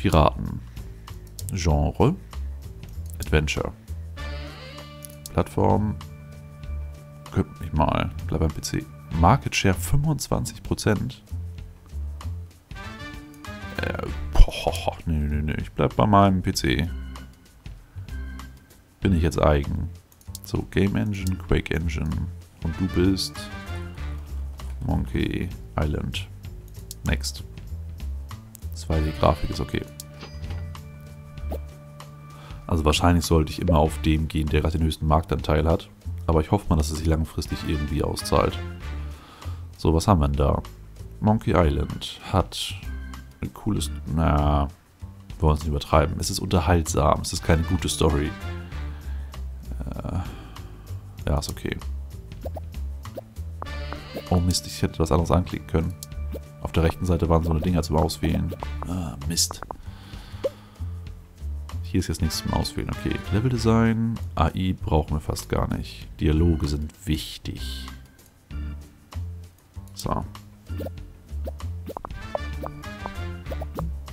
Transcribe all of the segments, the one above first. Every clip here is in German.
Piraten. Genre. Adventure. Plattform. Könnte mich mal. Bleib beim PC. Market Share 25%. Äh, boah, nee, nee, nee. Ich bleib bei meinem PC. Bin ich jetzt eigen. So, Game Engine, Quake Engine. Und du bist Monkey Island. Next. 2D-Grafik ist okay. Also wahrscheinlich sollte ich immer auf dem gehen, der gerade den höchsten Marktanteil hat. Aber ich hoffe mal, dass es sich langfristig irgendwie auszahlt. So, was haben wir denn da? Monkey Island hat ein cooles... Na, wir wollen es nicht übertreiben. Es ist unterhaltsam. Es ist keine gute Story. Äh, ja, ist okay. Oh Mist, ich hätte was anderes anklicken können. Auf der rechten Seite waren so eine Dinger zum Auswählen. Ah, Mist. Hier ist jetzt nichts zum Auswählen. Okay, Leveldesign, AI brauchen wir fast gar nicht. Dialoge sind wichtig. So.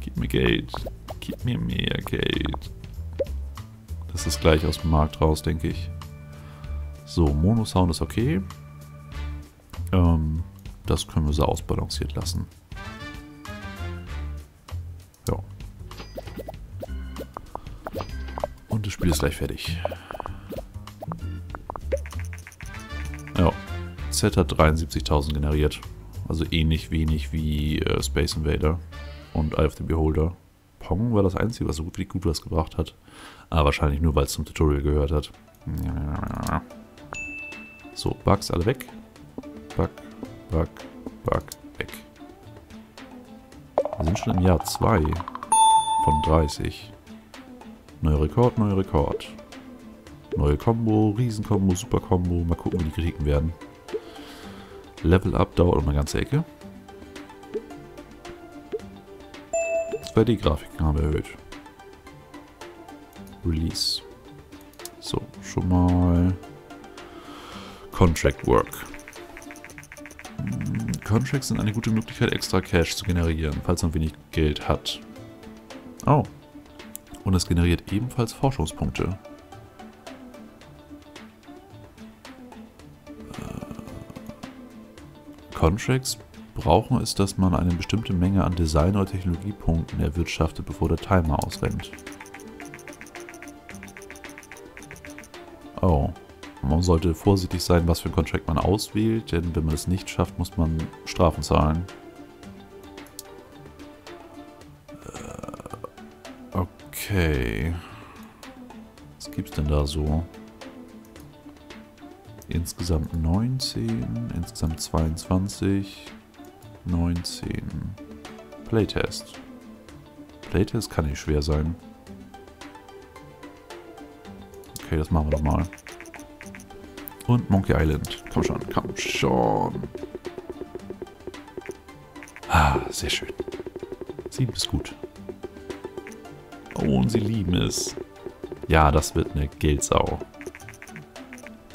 Gib mir Geld. Gib mir mehr Geld. Das ist gleich aus dem Markt raus, denke ich. So, Mono-Sound ist okay. Ähm, das können wir so ausbalanciert lassen. das Spiel ist gleich fertig. Ja, Z hat 73.000 generiert. Also ähnlich wenig wie äh, Space Invader und Eye of the Beholder. Pong war das einzige, was so gut gut was gebracht hat. Aber wahrscheinlich nur, weil es zum Tutorial gehört hat. So, Bugs alle weg. Bug, Bug, Bug, weg. Wir sind schon im Jahr 2 von 30. Neuer Rekord, neuer Rekord. Neue Combo, Riesenkombo, Superkombo. Mal gucken, wie die Kritiken werden. Level Up dauert um eine ganze Ecke. 2D-Grafiken haben wir erhöht. Release. So, schon mal Contract Work. Contracts sind eine gute Möglichkeit, extra Cash zu generieren, falls man wenig Geld hat. Oh, und es generiert ebenfalls Forschungspunkte. Äh, Contracts brauchen es, dass man eine bestimmte Menge an Design- oder Technologiepunkten erwirtschaftet, bevor der Timer ausrennt. Oh. Man sollte vorsichtig sein, was für ein Contract man auswählt, denn wenn man es nicht schafft, muss man Strafen zahlen. Okay. Was gibt's denn da so? Insgesamt 19, insgesamt 22, 19. Playtest. Playtest kann nicht schwer sein. Okay, das machen wir doch mal. Und Monkey Island. Komm schon, komm schon. Ah, sehr schön. Sieben ist gut. Oh, und sie lieben es. Ja, das wird eine Geldsau.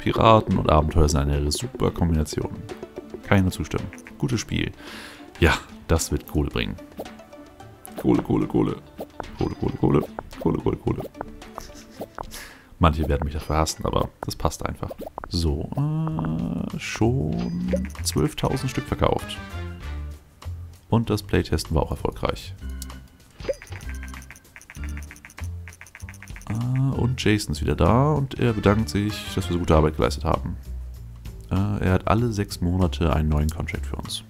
Piraten und Abenteuer sind eine super Kombination. Nur zustimmen. Gutes Spiel. Ja, das wird Kohle bringen. Kohle, Kohle, Kohle. Kohle, Kohle, Kohle. Kohle, Kohle, Kohle. Manche werden mich dafür hassen, aber das passt einfach. So, äh, schon 12.000 Stück verkauft. Und das Playtesten war auch erfolgreich. und Jason ist wieder da und er bedankt sich, dass wir so gute Arbeit geleistet haben. Äh, er hat alle sechs Monate einen neuen Contract für uns.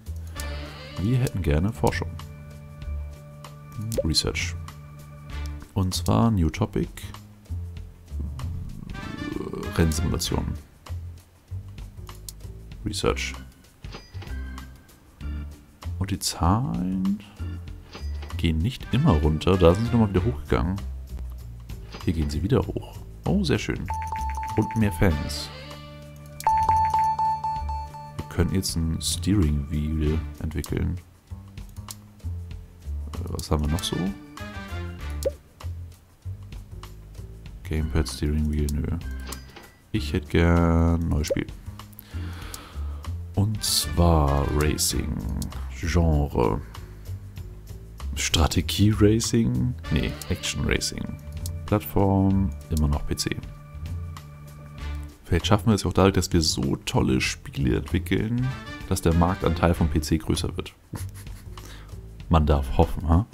Wir hätten gerne Forschung. Research. Und zwar New Topic. Rennsimulation. Research. Und die Zahlen gehen nicht immer runter. Da sind sie nochmal wieder hochgegangen. Hier gehen sie wieder hoch. Oh, sehr schön. Und mehr Fans. Wir können jetzt ein Steering Wheel entwickeln. Äh, was haben wir noch so? Gamepad, Steering Wheel, nö. Ich hätte gern ein neues Spiel. Und zwar Racing. Genre. Strategie Racing? Nee, Action Racing. Plattform, immer noch PC. Vielleicht schaffen wir es auch dadurch, dass wir so tolle Spiele entwickeln, dass der Marktanteil vom PC größer wird. Man darf hoffen, ha?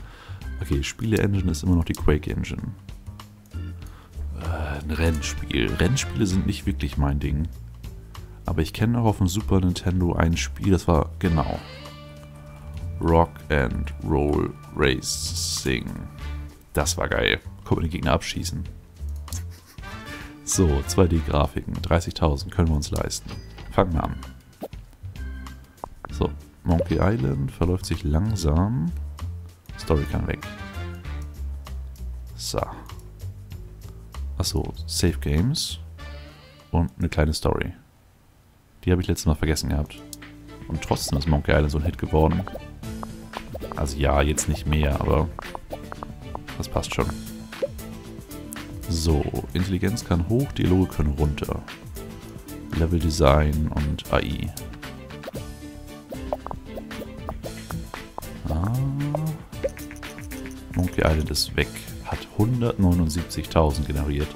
Okay, Spiele-Engine ist immer noch die Quake-Engine. Rennspiel. Rennspiele sind nicht wirklich mein Ding. Aber ich kenne auch auf dem Super Nintendo ein Spiel, das war genau. Rock and Roll Racing. Das war geil. Konnte den Gegner abschießen. So, 2D-Grafiken. 30.000 können wir uns leisten. Fangen wir an. So, Monkey Island verläuft sich langsam. Story kann weg. So. Achso, Save Games. Und eine kleine Story. Die habe ich letztes Mal vergessen gehabt. Und trotzdem ist Monkey Island so ein Hit geworden. Also ja, jetzt nicht mehr, aber das passt schon. So, Intelligenz kann hoch, Dialoge können runter. Level Design und AI. Ah. Monkey Island ist weg. Hat 179.000 generiert.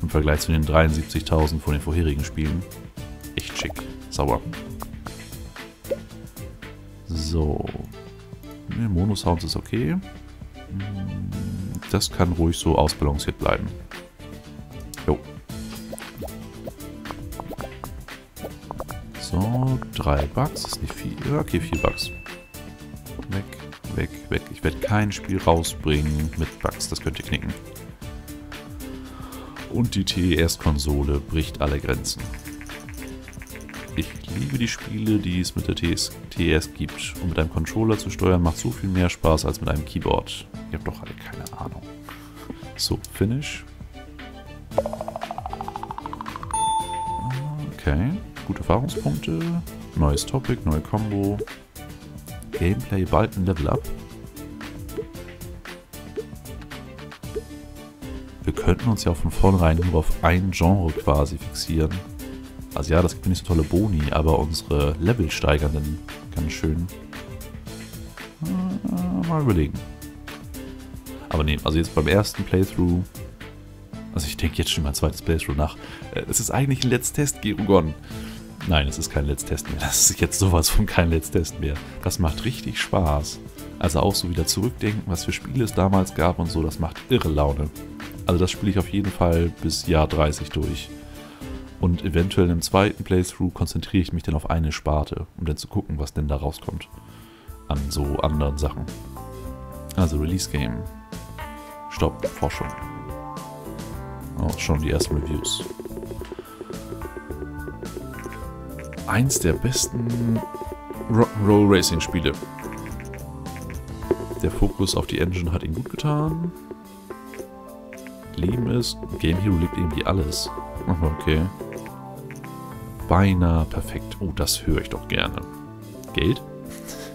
Im Vergleich zu den 73.000 von den vorherigen Spielen. Echt schick. Sauer. So. Ne, Mono-Sounds ist okay. Hm, das kann ruhig so ausbalanciert bleiben. Jo. So, drei Bugs ist nicht viel. Okay, vier Bugs. Weg. Ich werde kein Spiel rausbringen mit Bugs, das könnt ihr knicken. Und die TES-Konsole bricht alle Grenzen. Ich liebe die Spiele, die es mit der TS, TS gibt. Und mit einem Controller zu steuern macht so viel mehr Spaß als mit einem Keyboard. Ihr habt doch alle keine Ahnung. So, Finish. Okay, gute Erfahrungspunkte. Neues Topic, neue Combo. Gameplay bald ein Level Up. Wir könnten uns ja von vornherein nur auf ein Genre quasi fixieren. Also ja, das gibt nicht so tolle Boni, aber unsere Level steigern dann ganz schön. Äh, mal überlegen. Aber nee, also jetzt beim ersten Playthrough. Also ich denke jetzt schon mal ein zweites Playthrough nach. Äh, es ist eigentlich ein Let's Test, Gerugon. Nein, es ist kein Let's Test mehr. Das ist jetzt sowas von kein Let's Test mehr. Das macht richtig Spaß. Also auch so wieder zurückdenken, was für Spiele es damals gab und so, das macht irre Laune. Also das spiele ich auf jeden Fall bis Jahr 30 durch. Und eventuell im zweiten Playthrough konzentriere ich mich dann auf eine Sparte, um dann zu gucken, was denn da rauskommt. An so anderen Sachen. Also Release Game. Stopp, Forschung. Oh, schon die ersten Reviews. Eins der besten Rock'n'Roll Racing Spiele. Der Fokus auf die Engine hat ihn gut getan. Lieben es. Game Hero liebt irgendwie alles. Okay beinahe perfekt. Oh, das höre ich doch gerne. Geld?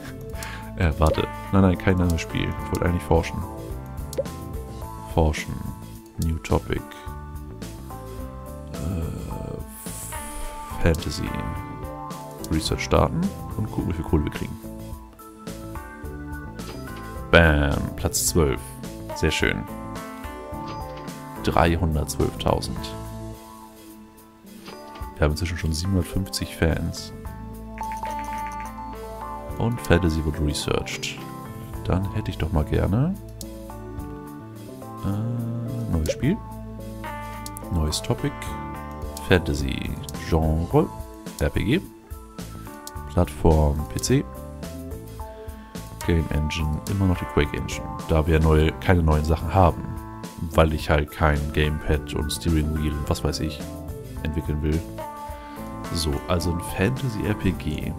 äh, warte. Nein, nein, kein anderes Spiel. Ich wollte eigentlich forschen. Forschen. New Topic. Äh, Fantasy. Research starten und gucken, wie viel Kohle wir kriegen. Bam, Platz 12. Sehr schön. 312.000. Wir haben inzwischen schon 750 Fans. Und Fantasy wird researched. Dann hätte ich doch mal gerne... Äh, neues Spiel. Neues Topic. Fantasy. Genre. RPG. Plattform PC. Game Engine. Immer noch die Quake Engine. Da wir neue, keine neuen Sachen haben. Weil ich halt kein Gamepad und Steering Wheel und was weiß ich entwickeln will. So, also ein Fantasy-RPG.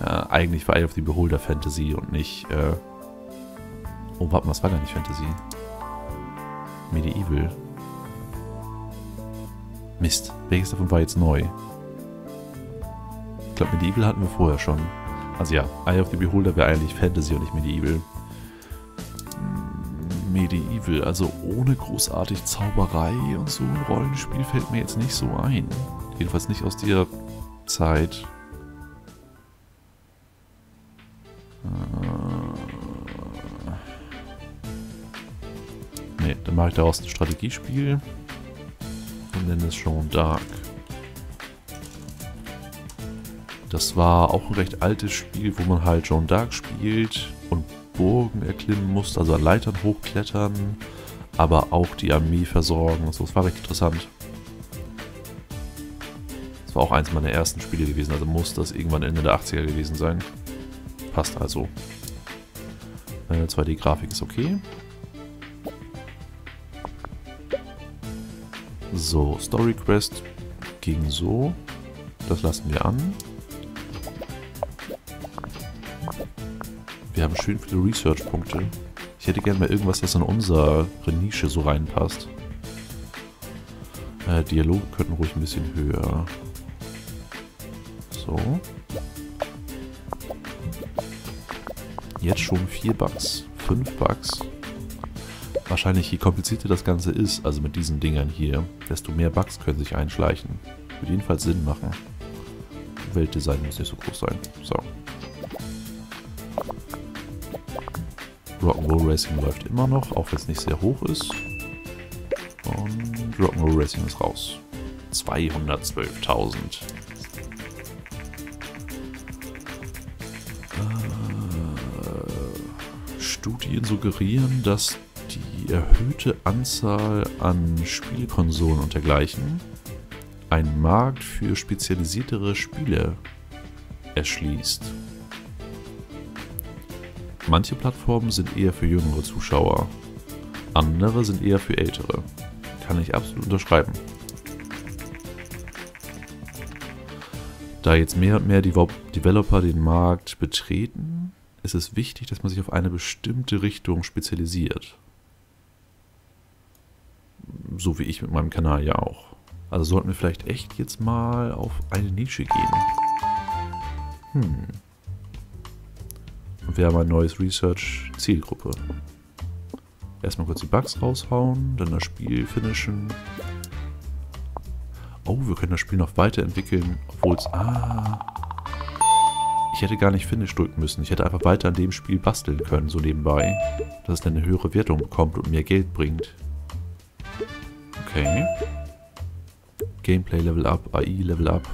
Ja, eigentlich war Eye of the Beholder Fantasy und nicht, äh Oh, warte mal, was war gar nicht Fantasy? Medieval. Mist, welches davon war jetzt neu? Ich glaube, Medieval hatten wir vorher schon. Also ja, Eye of the Beholder wäre eigentlich Fantasy und nicht Medieval. Medieval, also ohne großartig Zauberei und so ein Rollenspiel fällt mir jetzt nicht so ein. Jedenfalls nicht aus der Zeit. Ne, dann mache ich daraus ein Strategiespiel und nenne es schon Dark. Das war auch ein recht altes Spiel, wo man halt Joan Dark spielt und Burgen erklimmen muss, also an Leitern hochklettern, aber auch die Armee versorgen und. Das war recht interessant. Das war auch eins meiner ersten Spiele gewesen, also muss das irgendwann Ende der 80er gewesen sein. Passt also. Äh, 2D-Grafik ist okay. So, Story Quest ging so. Das lassen wir an. Haben schön viele Research-Punkte. Ich hätte gerne mal irgendwas, das in unsere Nische so reinpasst. Äh, Dialoge könnten ruhig ein bisschen höher. So. Jetzt schon vier Bugs. Fünf Bugs. Wahrscheinlich je komplizierter das Ganze ist, also mit diesen Dingern hier, desto mehr Bugs können sich einschleichen. Würde jedenfalls Sinn machen. Weltdesign muss nicht so groß sein. So. Racing läuft immer noch, auch wenn es nicht sehr hoch ist. Und Rock'n'Roll Racing ist raus. 212.000. Äh, Studien suggerieren, dass die erhöhte Anzahl an Spielkonsolen und dergleichen einen Markt für spezialisiertere Spiele erschließt. Manche Plattformen sind eher für jüngere Zuschauer, andere sind eher für ältere. Kann ich absolut unterschreiben. Da jetzt mehr und mehr Developer den Markt betreten, ist es wichtig, dass man sich auf eine bestimmte Richtung spezialisiert. So wie ich mit meinem Kanal ja auch. Also sollten wir vielleicht echt jetzt mal auf eine Nische gehen. Hm. Und wir haben ein neues Research-Zielgruppe. Erstmal kurz die Bugs raushauen, dann das Spiel finishen. Oh, wir können das Spiel noch weiterentwickeln, obwohl es... Ah... Ich hätte gar nicht Finish drücken müssen. Ich hätte einfach weiter an dem Spiel basteln können, so nebenbei. Dass es dann eine höhere Wertung bekommt und mehr Geld bringt. Okay. Gameplay Level Up, AI Level Up.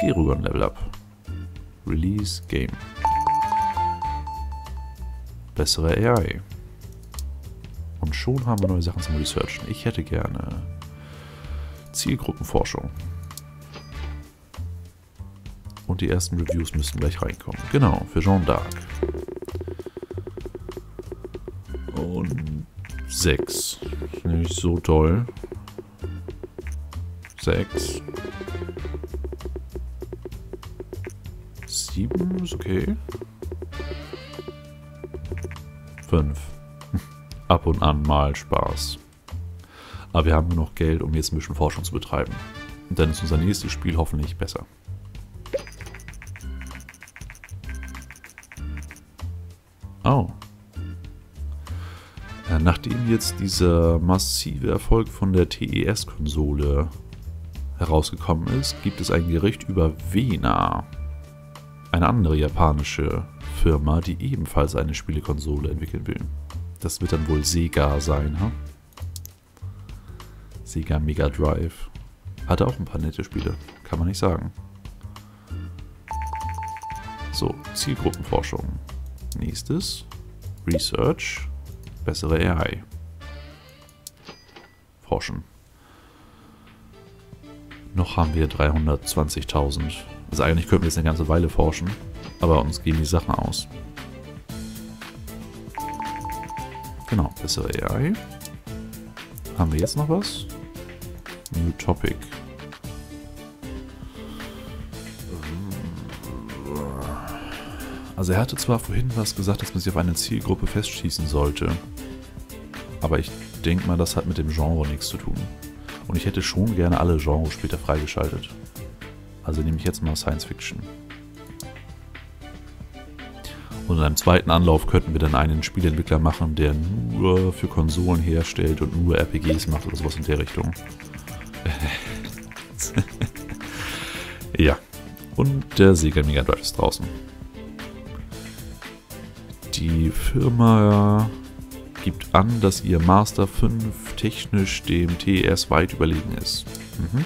Gerugon Level Up. Release Game. Bessere AI. Und schon haben wir neue Sachen zum Researchen. Ich hätte gerne Zielgruppenforschung. Und die ersten Reviews müssten gleich reinkommen. Genau, für Jean d'Arc. Und 6. Nicht so toll. 6. 7 ist okay. 5. Ab und an mal Spaß. Aber wir haben noch Geld, um jetzt ein bisschen Forschung zu betreiben. Und dann ist unser nächstes Spiel hoffentlich besser. Oh. Ja, nachdem jetzt dieser massive Erfolg von der TES-Konsole herausgekommen ist, gibt es ein Gericht über Vena eine andere japanische Firma, die ebenfalls eine Spielekonsole entwickeln will. Das wird dann wohl Sega sein, ha? Sega Mega Drive. Hatte auch ein paar nette Spiele, kann man nicht sagen. So, Zielgruppenforschung. Nächstes. Research. Bessere AI. Forschen. Noch haben wir 320.000 also eigentlich könnten wir jetzt eine ganze Weile forschen, aber uns gehen die Sachen aus. Genau, bessere AI. Haben wir jetzt noch was? New Topic. Also er hatte zwar vorhin was gesagt, dass man sich auf eine Zielgruppe festschießen sollte. Aber ich denke mal, das hat mit dem Genre nichts zu tun. Und ich hätte schon gerne alle Genres später freigeschaltet. Also nehme ich jetzt mal Science Fiction. Und in einem zweiten Anlauf könnten wir dann einen Spielentwickler machen, der nur für Konsolen herstellt und nur RPGs macht oder sowas in der Richtung. ja. Und der Sega Mega Drive ist draußen. Die Firma gibt an, dass ihr Master 5 technisch dem TES weit überlegen ist. Mhm.